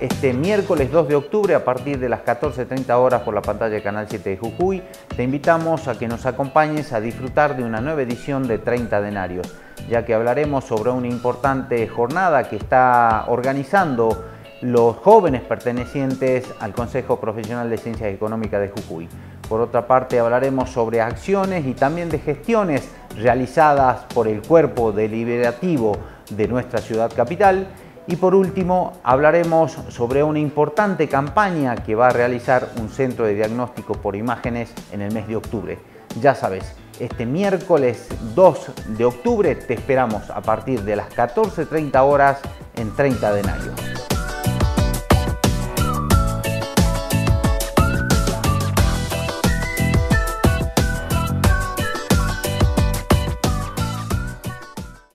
este miércoles 2 de octubre a partir de las 14.30 horas por la pantalla de Canal 7 de Jujuy. Te invitamos a que nos acompañes a disfrutar de una nueva edición de 30 denarios, ya que hablaremos sobre una importante jornada que está organizando los jóvenes pertenecientes al Consejo Profesional de Ciencias Económicas de Jujuy. Por otra parte, hablaremos sobre acciones y también de gestiones realizadas por el cuerpo deliberativo de nuestra ciudad capital y por último, hablaremos sobre una importante campaña que va a realizar un centro de diagnóstico por imágenes en el mes de octubre. Ya sabes, este miércoles 2 de octubre te esperamos a partir de las 14.30 horas en 30 denarios.